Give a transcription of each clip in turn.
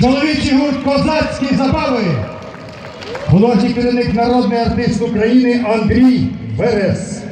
чоловічий гурт козацькі забави. молодший керівник народний артист України Андрій Берез.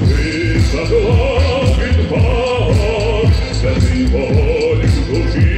Високо від пагор, святий вогонь душі.